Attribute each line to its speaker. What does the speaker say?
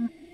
Speaker 1: Mm-hmm.